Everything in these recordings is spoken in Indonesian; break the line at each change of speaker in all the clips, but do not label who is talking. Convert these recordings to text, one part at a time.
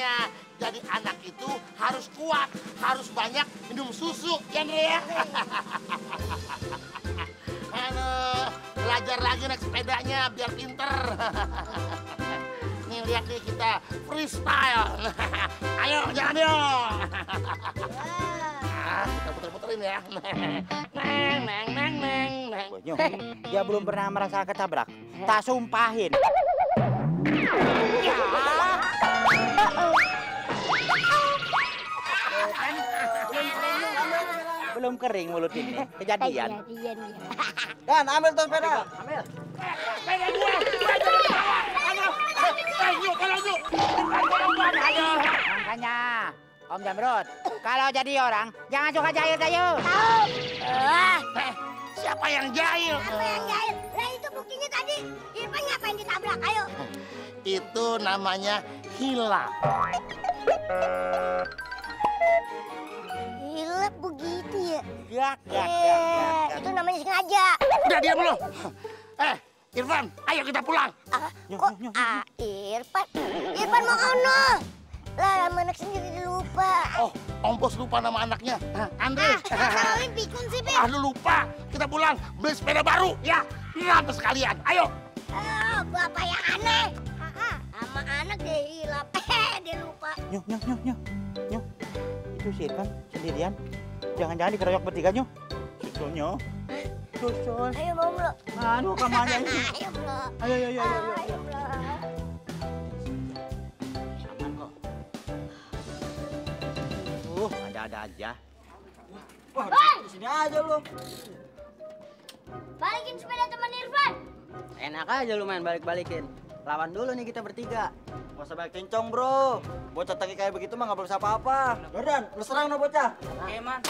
Makanya jadi anak itu harus kuat, harus banyak minum susu, ya Andre ya. Aduh, belajar lagi naik sepedanya biar pinter. Nih lihat nih kita freestyle. Ayo jangan yuk. Ah, kita puter-puterin ya. Neng, neng, neng, neng, neng.
Nyo, dia belum pernah merasa ketabrak. Tak sumpahin. Kan belum kering mulut ini. Kejadian.
Kejadian dia.
Dan ambil tuh sepeda. Ambil.
Sepeda gua.
Makanya, Om Jamrut, kalau jadi orang, jangan suka jahil-jahil.
Wah,
Eh, siapa yang jahil?
apa yang jahil? Lah itu buktinya tadi. Irfan ngapain ditabrak? Ayo.
Itu namanya hilap.
Hilap begitu ya?
Gak, gak, gak,
Eh,
gak,
itu namanya sengaja.
Udah diam lu. Eh, Irfan, ayo kita pulang.
Ah, kok ah, Irfan? Irfan mau ono. Lah, anak sendiri lupa.
Oh, Om Bos lupa nama anaknya. Andre.
Kalian pikun sih, Pip.
Ah, lu lupa. Kita pulang beli sepeda baru ya. Hilap sekalian. Ayo.
Ah, bapak yang aneh. Ah, sama anak dia hilap. Eh, dia lupa.
Nyo, nyo, nyo, nyo. Nyo, itu si Irfan sendirian. Jangan-jangan dikeroyok bertiga, Nyo. Susul, Nyo. Susul.
Ayo, mau bro.
Aduh, kamarnya ini.
Ayo, bro.
Ayo, ayo, ayo, ayo.
Ayo, bro.
Aman kok. Uh, ada-ada aja. Wah, di sini aja lu.
Balikin sepeda teman Irfan.
Enak aja lu main balik-balikin. Lawan dulu nih kita bertiga.
Gak usah banyak cincong, bro. Bocah tangki kayak begitu mah gak boleh apa-apa. Jordan, lu serang no bocah.
Oke, Man.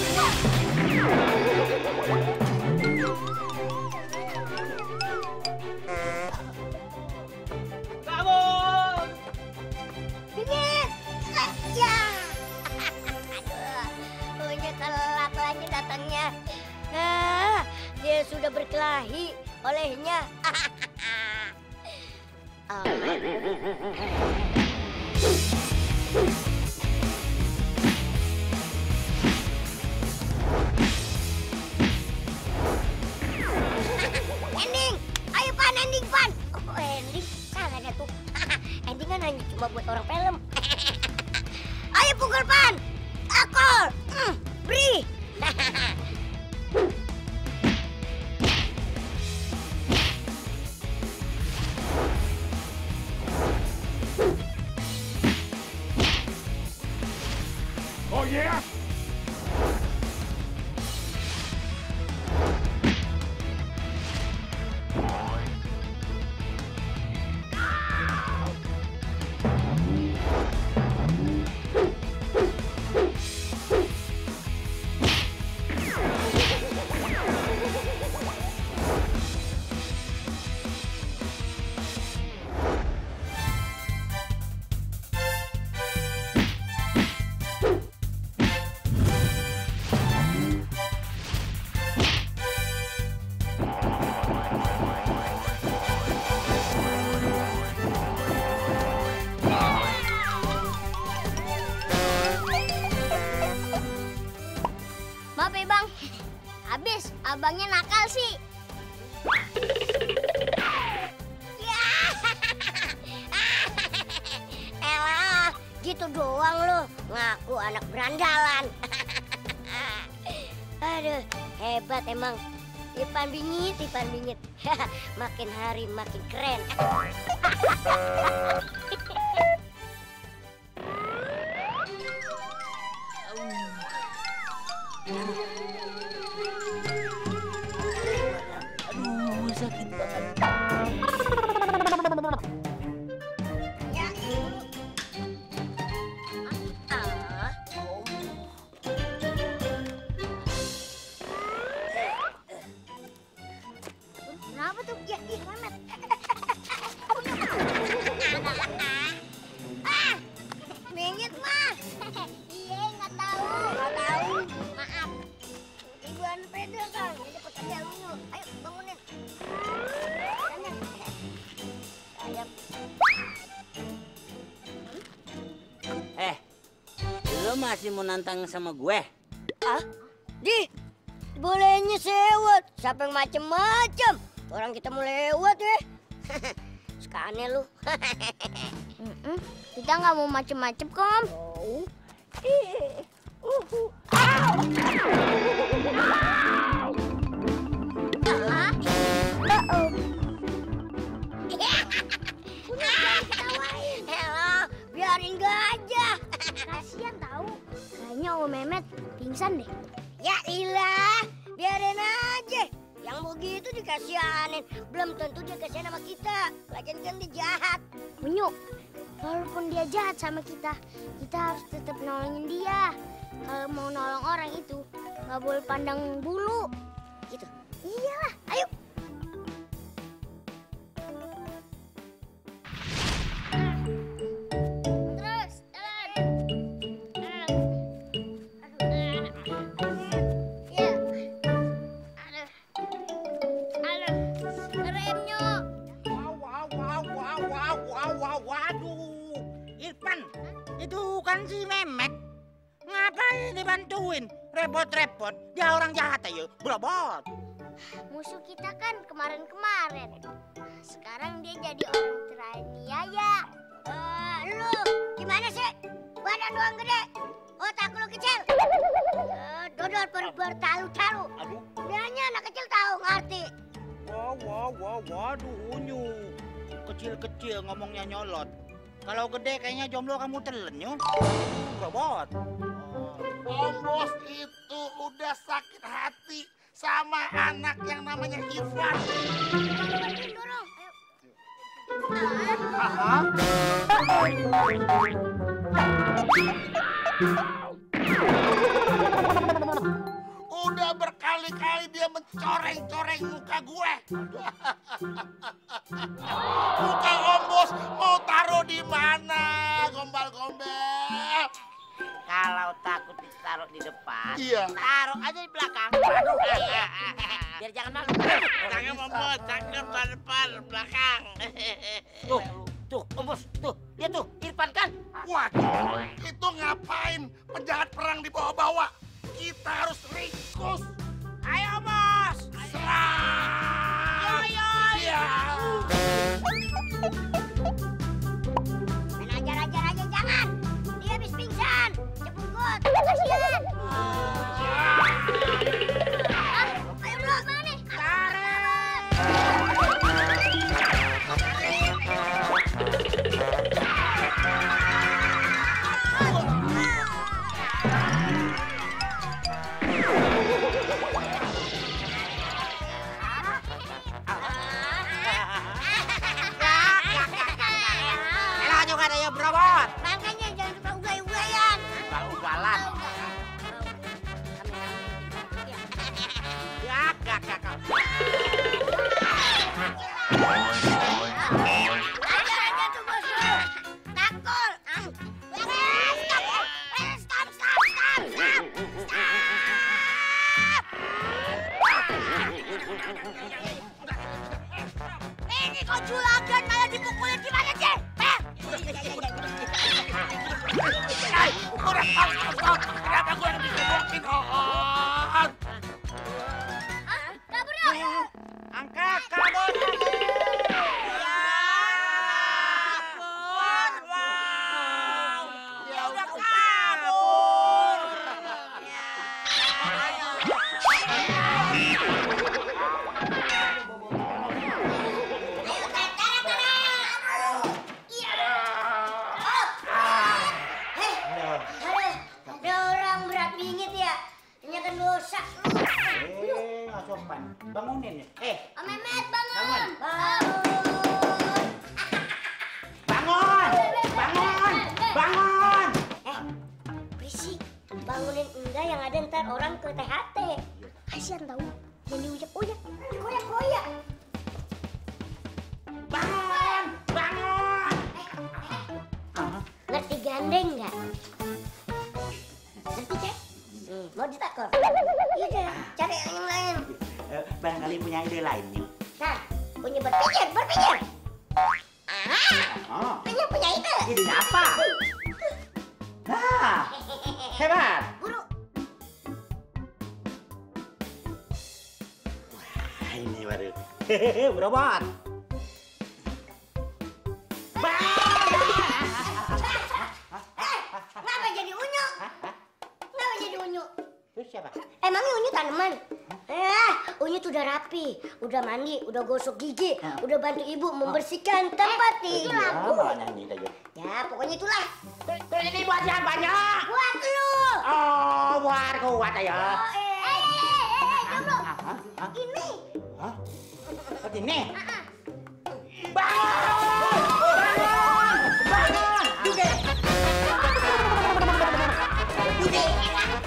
Berani
sudah berkelahi olehnya. Aman. ending, ayo pan ending pan. Oh, ending, salah ada tuh. ending kan hanya cuma buat orang film. ayo pukul pan, akol, mm. Ipan bingit. makin hari makin keren.
masih mau nantang sama gue?
Ah, di bolehnya sewot. Siapa yang macem-macem? Orang kita mau lewat ya. Sekane lu.
Kita nggak mau macem-macem kom. Nggak boleh pandang bulu.
Repot-repot, dia orang jahat aja, berobot.
Musuh kita kan kemarin-kemarin. Sekarang dia jadi orang teraniaya.
Eh, lu gimana sih? Badan doang gede, otak lu kecil. Eh, dodol per bertalu-talu. Bilangnya anak kecil tahu ngerti.
wow, wow, wow, waduh, unyu. Kecil-kecil ngomongnya nyolot. Kalau gede kayaknya jomblo kamu telen, yuk. Berobot.
Om Bos itu udah sakit hati sama anak yang namanya.
Aha.
Udah berkali-kali dia mencoreng-coreng muka gue. muka Om Bos mau taruh di mana? Gombal-gombal.
Kalau takut ditaruh di depan,
Iya.
taruh aja di belakang. Biar jangan malu.
Jangan membuat cakep depan belakang.
Tuh, tuh, Bos, tuh, dia tuh, Irfan kan?
Waduh, itu ngapain penjahat perang dibawa-bawa? Kita harus ringkus.
Ayo, Bos.
Serang!
Yo, yo,
Iya.
Main ajar-ajar aja jangan. Dia habis pingsan. Jebungut. Kasihan. Ah,
udah stop, stop, stop. Kenapa gue yang
Berobat.
kenapa jadi unyu? Kenapa jadi unyu?
Siapa?
Emangnya unyu tanaman? Eh, unyu tuh udah rapi, udah mandi, udah gosok gigi, udah bantu ibu membersihkan tempat tinggal.
Ya, malah nyanyi aja.
Ya, pokoknya itulah.
Terus ini buat siapanya?
Buat lu.
Oh, buat kuat aja. Seperti ini?
Ah, ah.
Bangun! Bangun! Bangun! Duge! Duge!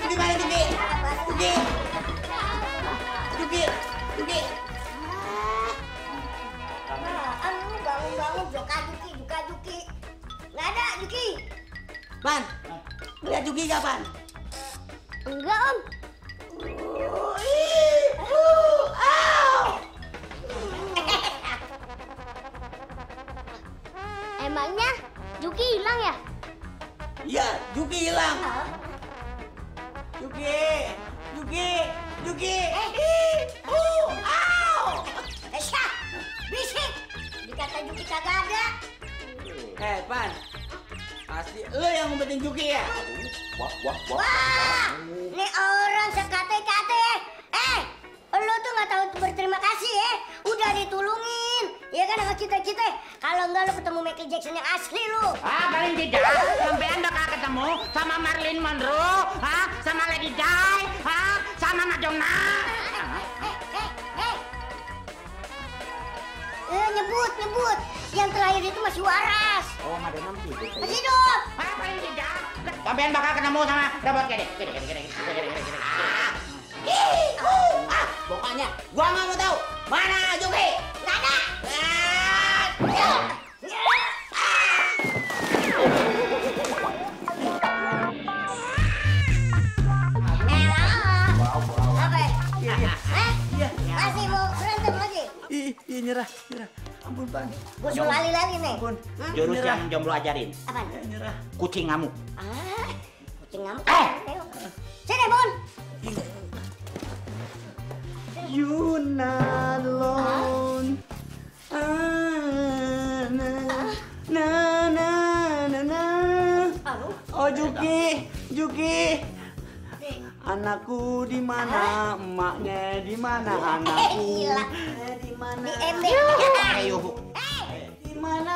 Di mana Duge? Duge! Duge! Duge!
Anu, bangun-bangun, joka juki, joka juki. Nggak ada, Juki.
Pan, lihat Juki gak, Pan?
Enggak om. Hilang ya?
Iya, Juki hilang. Juki, Juki, Juki.
Uh, au! Eh, syah, bisik. Dikata Juki kagak ada.
Eh, Pan. Pasti lo yang ngumpetin Juki ya?
Wah, wah, wah.
Wah, ini orang sekate-kate. Eh, nggak tahu berterima kasih ya. Udah ditulungin. Ya kan sama kita-kita. Kalau enggak lo ketemu Michael Jackson yang asli lo.
Ah, paling tidak. Sampean bakal ketemu sama Marilyn Monroe, ah, sama Lady Di, ah, sama Madonna.
Eh, eh, eh. Eh, nyebut, nyebut. Yang terakhir itu masih waras.
Oh, Madonna masih hidup.
Masih hidup.
Ah, paling tidak. Sampean bakal ketemu sama robot gede. Gede, gede, gede, gede, gede, gede, gede.
Pokoknya gua nggak mau tahu. Mana Juki?
nggak ada.
Ah,
Ya. Eh, apa? Eh? Masih mau berantem lagi?
Ih, iya nyerah, nyerah. Ampun, Pan.
Gue suruh lali-lali nih.
Ampun.
Hah?
Jurus yang jomblo ajarin.
Apaan?
Ya, nyerah.
Kucing ngamuk.
Ah, kucing ngamuk.
Eh!
Sini, Bun.
You not alone. Ah, na, na, na, na, na.
Aduh.
Oh Juki, Juki. Anakku di mana? Emaknya di mana anakku?
Gila.
Di mana?
Di ember.
Ayo.
Eh,
Di mana?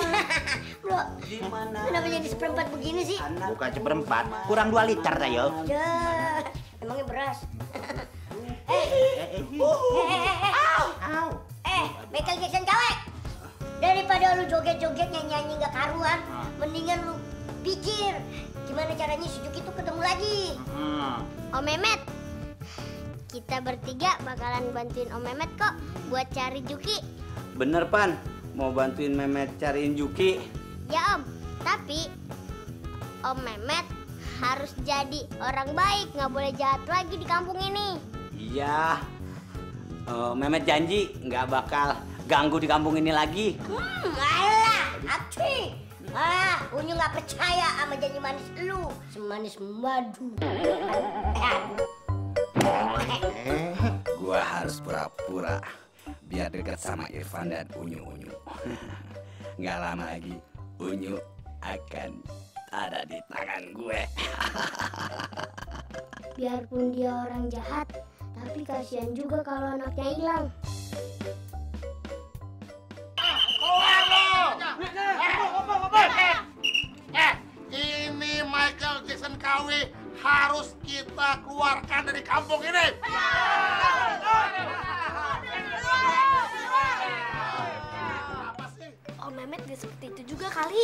bro.
Di mana?
Kenapa jadi seperempat begini sih?
Bukan seperempat, kurang 2 liter tayo.
Ya, emangnya beras. eh,
Eh, eh,
Michael Jackson cewek. Daripada lu joget-joget nyanyi-nyanyi nggak karuan, mendingan lu pikir gimana caranya si Juki tuh ketemu lagi.
Hmm.
Om Mehmet. Kita bertiga bakalan bantuin Om Mehmet kok buat cari Juki.
Bener Pan, mau bantuin Memet cariin Juki.
Ya Om, tapi Om Mehmet harus jadi orang baik, nggak boleh jahat lagi di kampung ini.
Iya. Eh, Memet janji nggak bakal ganggu di kampung ini lagi.
Hmm, alah, apci. Ah, Unyu nggak percaya sama janji manis lu, semanis madu. Eh.
Gua harus pura-pura biar dekat sama Irfan dan Unyu-Unyu. Nggak lama lagi Unyu akan ada di tangan gue.
Biarpun dia orang jahat, tapi kasihan juga kalau anaknya hilang.
Eh, ini Michael Jackson KW harus kita keluarkan dari kampung ini.
Om Mehmet gak seperti itu juga kali.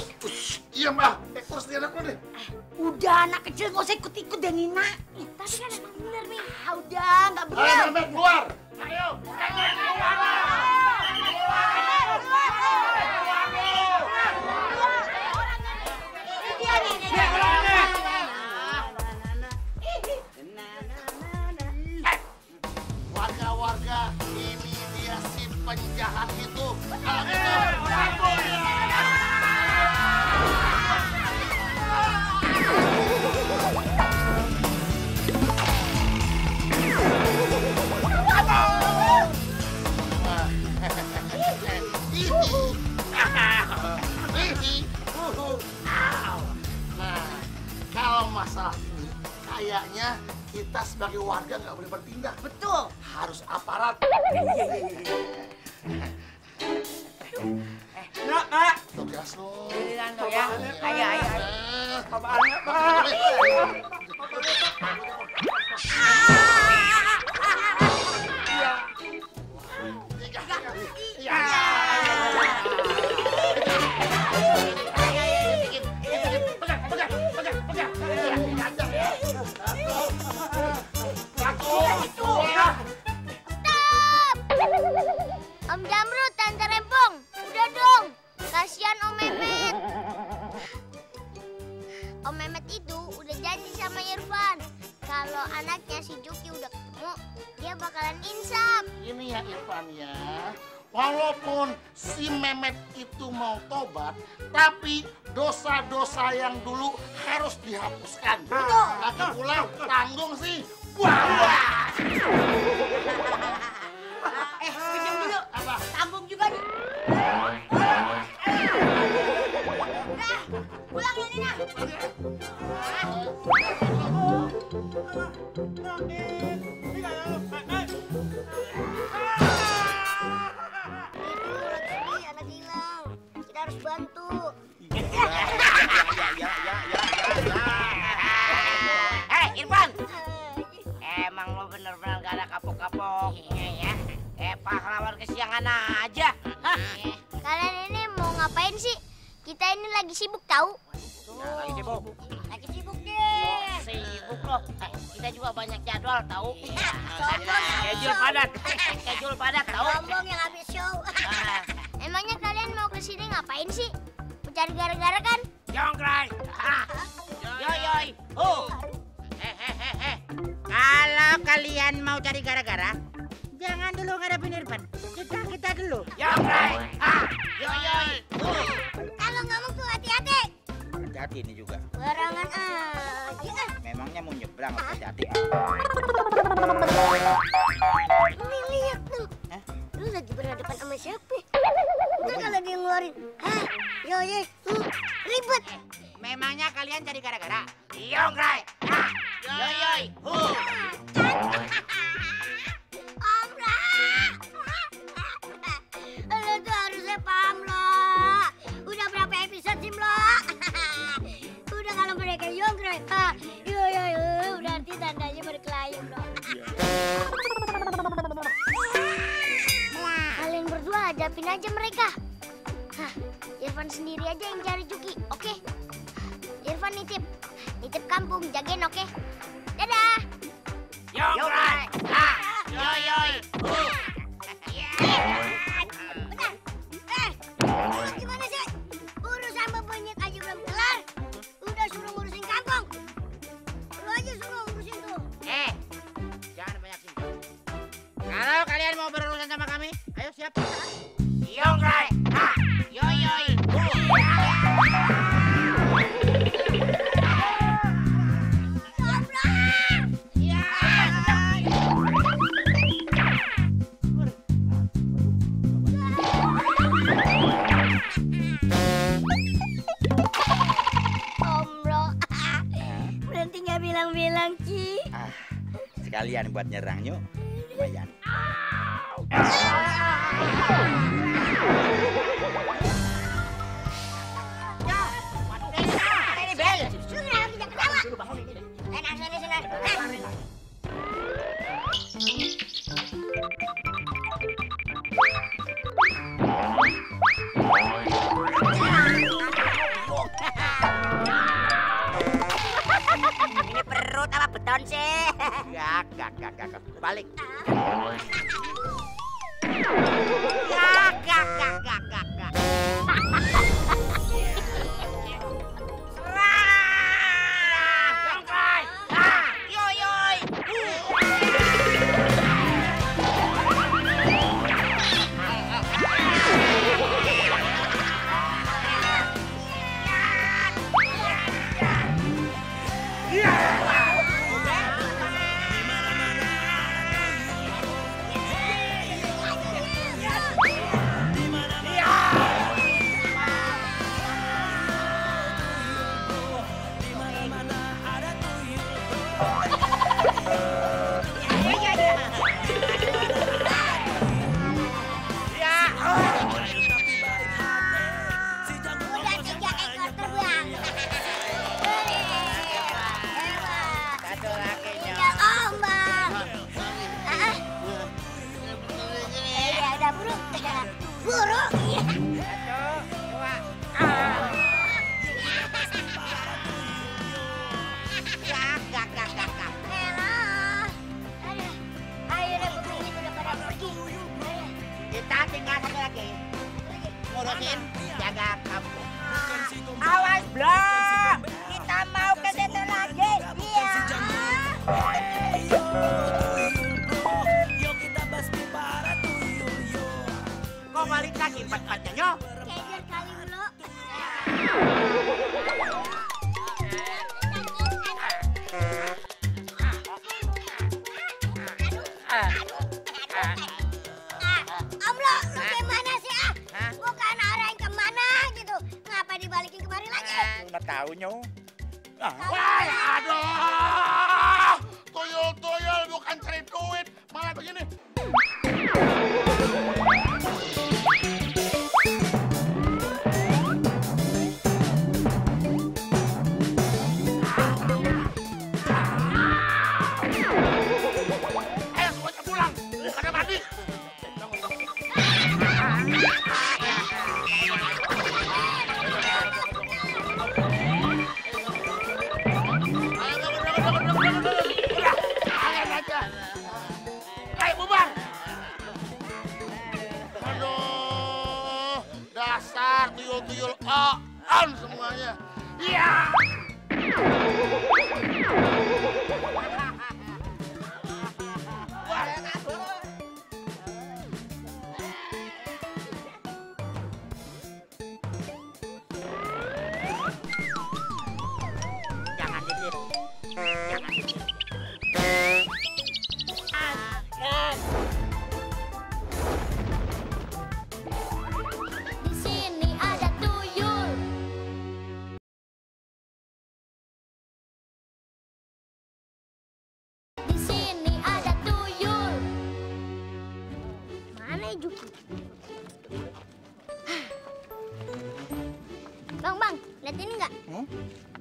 Iya mbak, eh, terus dia anak lu deh.
Udah anak kecil gak usah ikut-ikut deh Nina.
Tapi kan emang bener nih.
Ah udah
Ayo
bener.
Mehmet keluar. Ayo. Warga-warga, ini dia penjahat
Kalian ini mau ngapain sih? Kita ini lagi sibuk tahu.
Ya, lagi sibuk.
Lagi sibuk deh.
Sibuk loh. Eh, kita juga banyak jadwal tahu.
Sombong.
Schedule padat. Schedule padat tahu.
Sombong yang habis show.
Ah,
Emangnya kalian mau ke sini ngapain sih? Mencari gara-gara kan?
Jongkrai. Ah. Yoi, yoi. Oh. Kalau kalian mau cari gara-gara, jangan dulu ngadepin Irfan. Kita kita dulu. Jongkrai. Ah. Yoi, yoi. Oh.
Kalau ngomong tuh hati-hati.
Hati-hati ini juga.
Barangan aja. ah.
Memangnya mau nyebrang hati-hati.
Nih lihat tuh.
Hah?
Lu lagi berhadapan sama siapa? Ntar kalau dia ngeluarin, hah, yo yo, hmm, ribet.
Memangnya kalian cari gara-gara? Jongkrai. Ah. Yoi, yoi. Oh.
Om Ra. Lu tuh harusnya paham. Udah berapa episode sih lo? Udah kalau mereka yongkrai, ha, yo yo yo, berarti tandanya berkelahi bro.
Kalian berdua hadapin aja mereka. Hah, Irfan sendiri aja yang cari Juki, oke? Irfan nitip, nitip kampung, jagain oke? Dadah.
Jongkrai. Ah. Perut apa beton sih?
Gak, gak, gak, gak, gak. Balik.
Gak, gak, gak, gak, gak, gak.
Empat-empatnya?
Kejar kali dulu. Ah, Om lo, lu gimana sih ah?
Hah?
Bukan orang ke mana gitu. Ngapa dibalikin kemari lagi?
Nggak tahu, nyo. Ah.
Wah, aduh.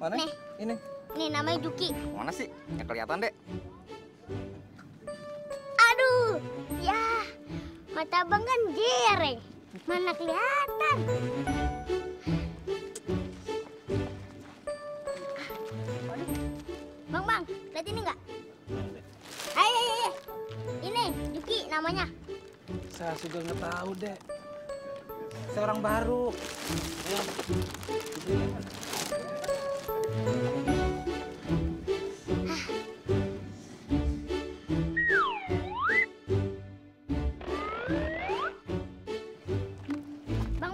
Mana? Nih.
Ini.
Nih namanya Juki.
Mana sih? Nggak kelihatan, Dek.
Aduh, ya mata abang kan jereng. Mana kelihatan? Waduh. Bang, bang, lihat ini nggak? Ayo, ayo, ayo. Ini Juki namanya.
Saya juga nggak tahu, Dek. Saya orang baru. Ayo.
Bang,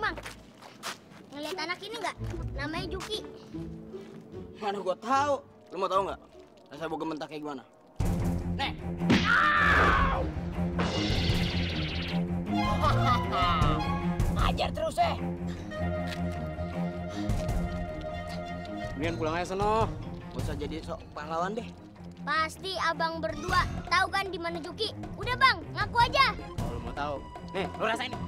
bang, ngeliat anak ini nggak? Namanya Juki.
Mana gua tahu? Lu mau tahu nggak? Rasa boga mentah kayak gimana? Nih.
Ajar
Mendingan pulang aja sono. Gak usah jadi sok pahlawan deh.
Pasti abang berdua tahu kan di mana Juki. Udah bang, ngaku aja.
Kalau mau tahu. Nih, lu rasain nih.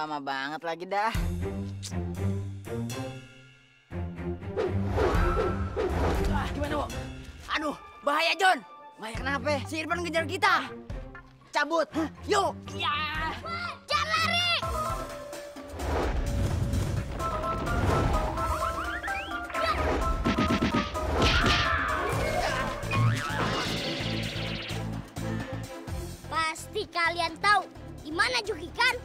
Lama banget lagi dah.
Ah, gimana, Wo?
Aduh, bahaya John. Bahaya kenapa? Si Irfan ngejar kita. Cabut. Yuk. Ya.
Jangan lari. Pasti kalian tahu di mana Juki kan?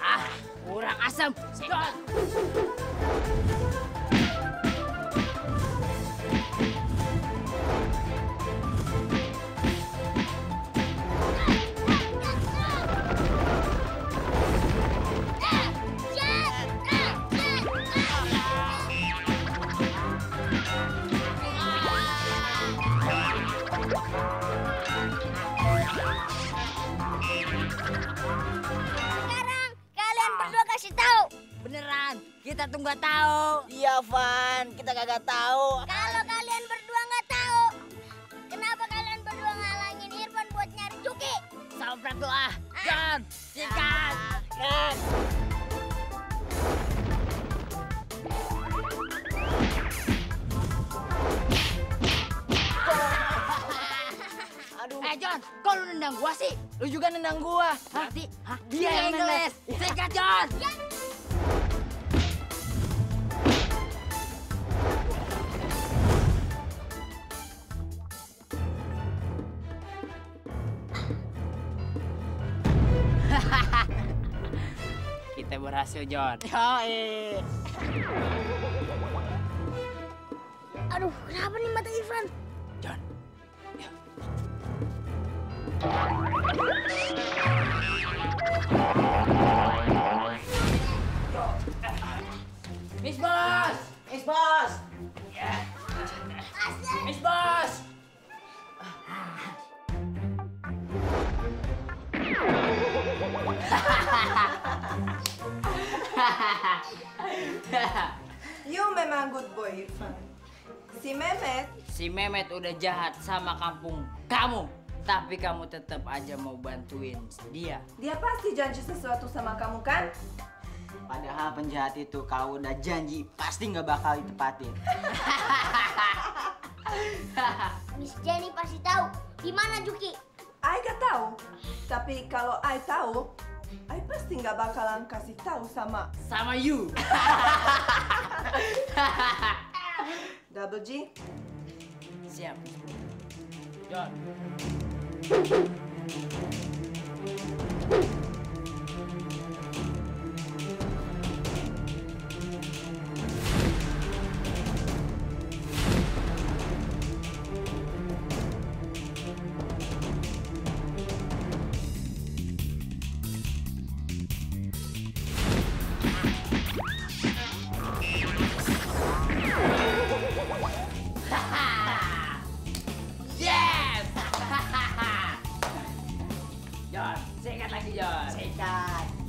Ah, kurang asam. kasih tahu.
Beneran, kita tuh nggak tahu.
Iya, Van, kita kagak tahu.
Kalau kalian berdua nggak tahu, kenapa kalian berdua ngalangin Irfan buat nyari Juki?
Samprat doa, ah. Jan, sikat,
Ah.
Kan, Eh John, kok lu nendang gua sih?
Lu juga nendang gua.
Berarti
Hah?
dia yang ngeles. Sikat John. Kita berhasil John.
Yoi.
Aduh, kenapa nih mata Irfan?
Miss Bos! Miss Bos! Miss Bos!
You memang good boy, Irfan. Si Mehmet,
Si Mehmet udah jahat sama kampung kamu. Tapi kamu tetap aja mau bantuin dia.
dia pasti janji sesuatu sama kamu kan?
Padahal penjahat itu kalau udah janji pasti nggak bakal ditepatin.
Miss Jenny pasti tahu di mana Juki.
I gak tahu. Tapi kalau I tahu, I pasti nggak bakalan kasih tahu sama
Sama you.
Double G.
Siap. John. Thank you. Sikat lagi John. Sikat.
Lepasin.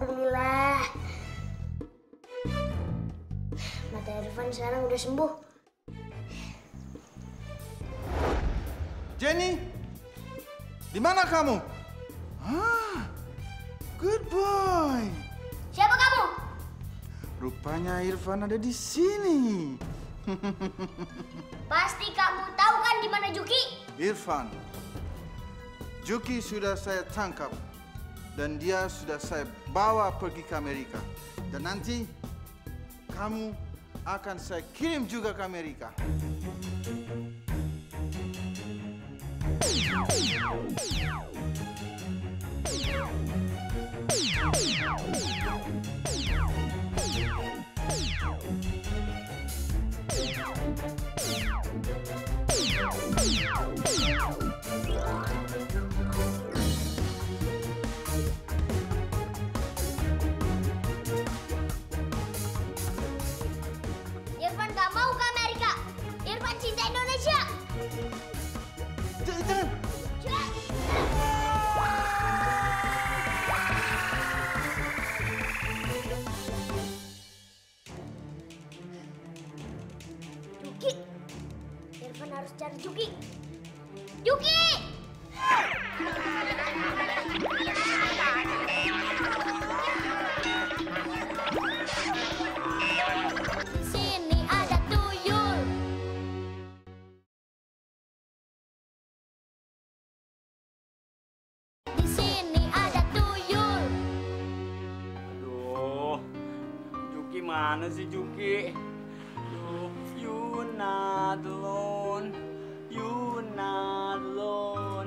Alhamdulillah. Mata Irfan sekarang udah sembuh.
Jenny, di mana kamu? Ah, good boy.
Siapa kamu?
Rupanya Irfan ada di sini.
Pasti kamu tahu kan di mana Juki?
Irfan, Juki sudah saya tangkap dan dia sudah saya bawa pergi ke Amerika. Dan nanti kamu akan saya kirim juga ke Amerika.
Mana sih Juki? Aduh, you not alone, you not alone.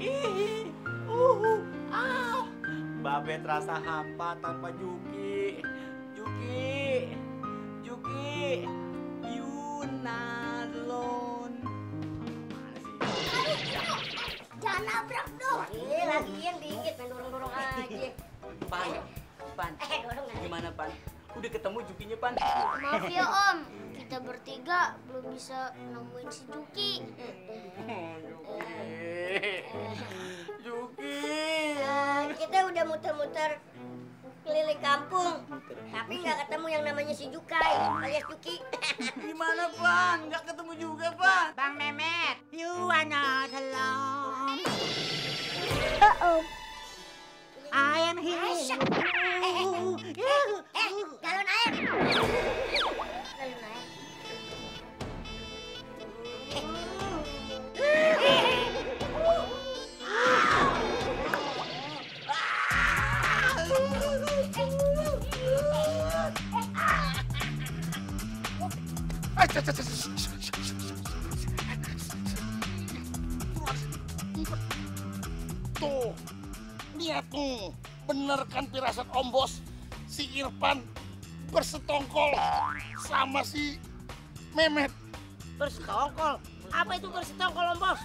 Ih, uhu, ah. Babe terasa hampa tanpa Juki.
Bisa nemuin si Juki.
Juki.
Eh, kita udah muter-muter keliling kampung, tapi nggak ketemu yang namanya si Jukai alias Juki.
Gimana Pan? Nggak ketemu juga Pan?
Bang Mehmet, you are not alone.
Uh-oh.
I am here.
Aisyah. Eh, eh, eh, eh, galon air. Galon air.
Tuh, lihat nih, bener kan firasat Om Bos, si Irfan bersetongkol sama si Mehmet.
Bersetongkol? Apa itu bersetongkol, Om Bos?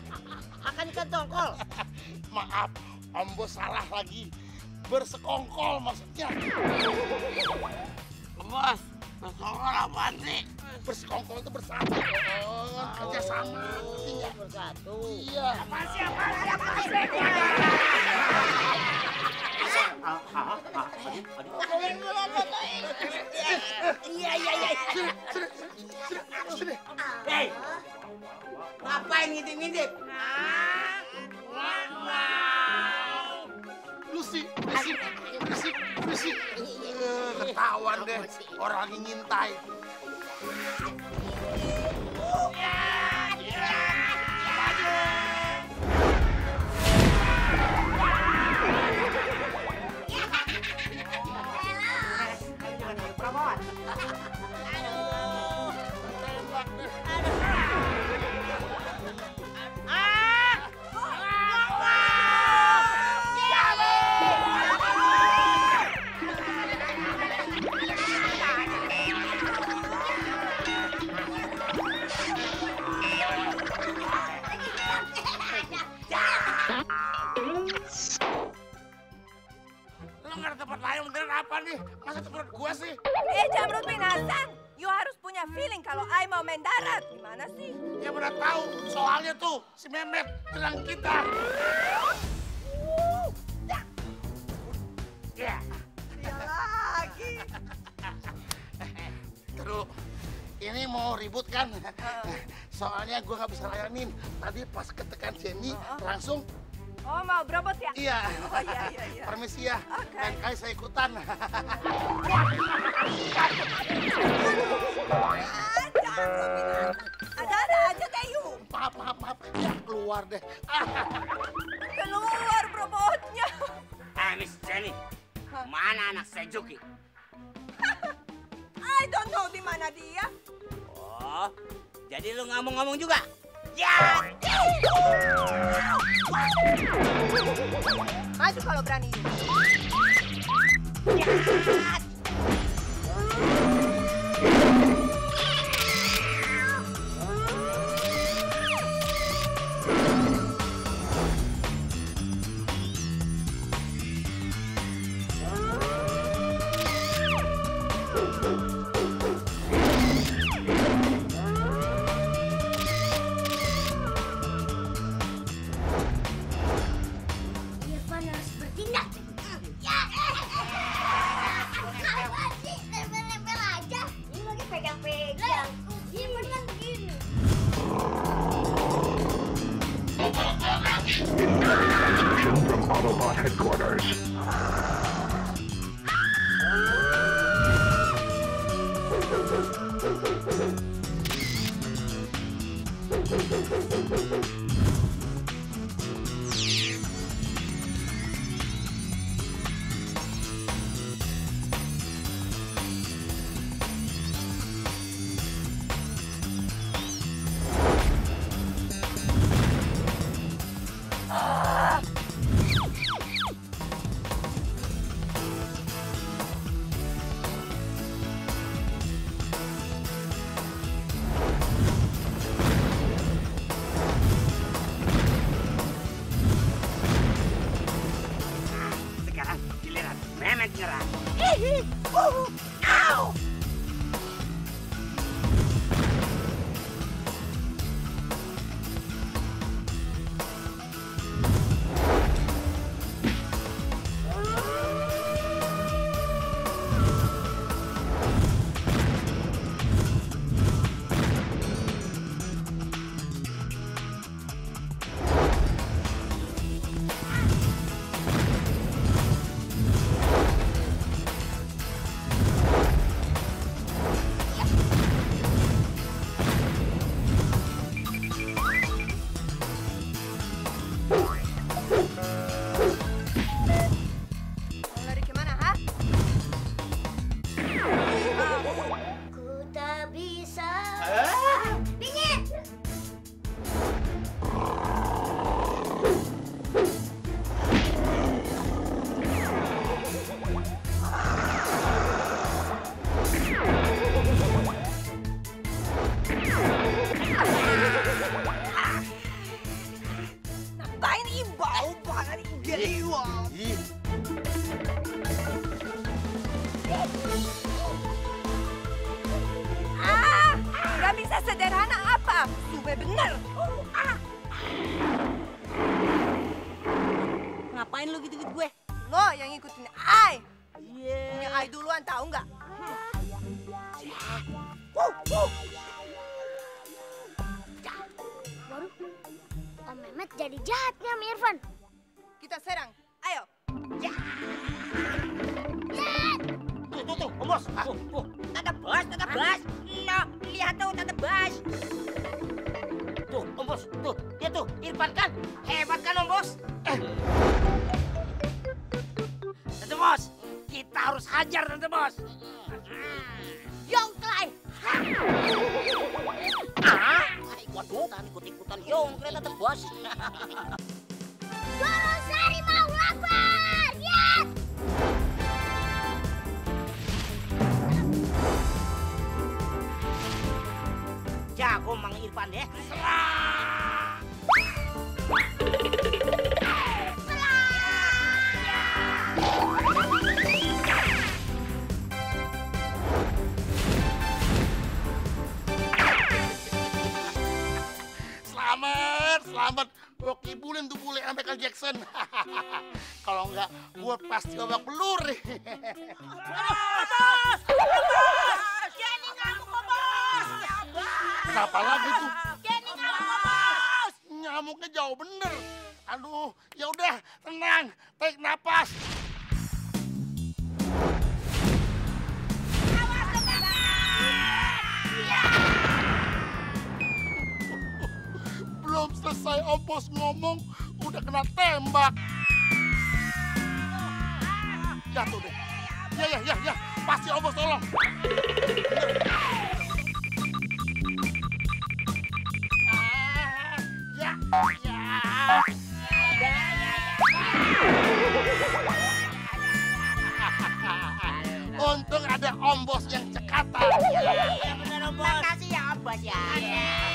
Akan ikan tongkol.
Maaf, Om Bos salah lagi. Bersekongkol maksudnya.
Bos, bersekongkol apaan sih?
Bersekongkol itu bersatu, Om. kerja sama?
Bersatu.
Iya.
Apa sih, apa sih, apa sih?
Ah, ah, ah, aduh, aduh.
Iya, iya, iya. Hei, ngapain ngintip-ngintip?
Eh, ketahuan deh, orang lagi ngintai. apa ke perut gua sih?
Eh, Jamrut bin Hasan, you harus punya feeling kalau I mau mendarat. Gimana sih?
Ya udah tahu, soalnya tuh si Mehmet bilang kita. Ya.
Dia lagi.
Terus ini mau ribut kan? Soalnya gua nggak bisa layanin. Tadi pas ketekan Jenny langsung
Oh, mau berobot ya?
Iya.
Oh, iya, iya, iya.
Permisi ya.
Oke.
Lain kali saya ikutan.
Ada-ada aja you.
maaf, maaf, maaf. Ya, keluar deh.
Keluar robotnya.
Eh, Miss Jenny, mana anak saya Juki?
I don't know di mana dia.
Oh, jadi lu ngomong-ngomong juga? Ya!
Hadi kalo brani. Nggak bisa sederhana apa? Sube bener. Ah,
Ngapain lu gitu-gitu gue?
lo yang ngikutin I.
Iya.
Punya I duluan tahu nggak?
Waduh. Om Mehmet jadi jahat nih sama Irfan.
Kita serang. Ayo.
Tuh, tuh, tuh, Om Bos. Tuh, tuh. Bos, Bos. Lo, lihat tuh, Tante Bos. Tuh, Om Bos. Tuh, dia tuh, Irfan kan. Hebat kan, Om Bos? Eh. Tante Bos, kita harus hajar Tante Bos. Yongklay. Ah, waduh, kan ikut-ikutan Yongklay Tante Bos.
Guru Sari mau lapar. Yes.
jago Mang Irfan ya.
Selamat, selamat. Gue kibulin tuh bule sampai Michael Jackson. Kalau enggak, gue pasti babak belur. Atas! Atas! Kenapa lagi tuh? Nyamuknya jauh bener. Aduh, ya udah, tenang, tarik napas. Belum selesai Om Bos ngomong, udah kena tembak. Jatuh deh. Ya, ya, ya, ya. Pasti Om Bos tolong. Ah, Om Bos yang cekatan.
Iya benar Om Bos. Makasih ya Om Bos ya. Iya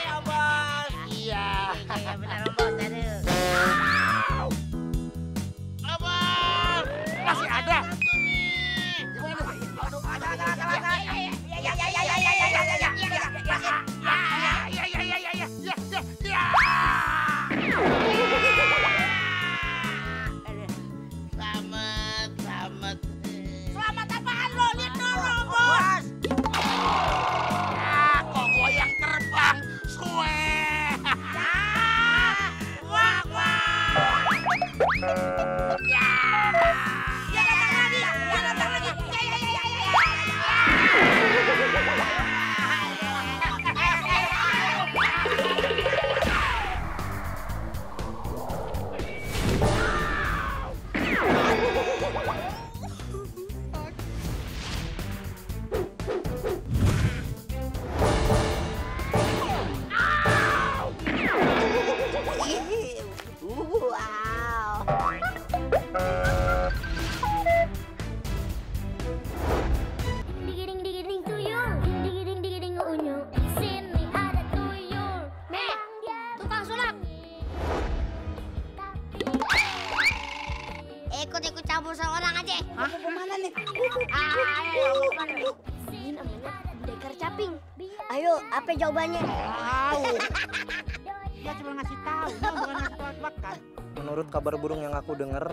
jawabannya?
Tahu. Dia cuma ngasih tahu, dia bukan ngasih tebak-tebakan.
Menurut kabar burung yang aku dengar,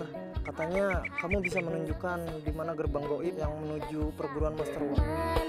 katanya kamu bisa menunjukkan di mana gerbang goib yang menuju perguruan Master
madu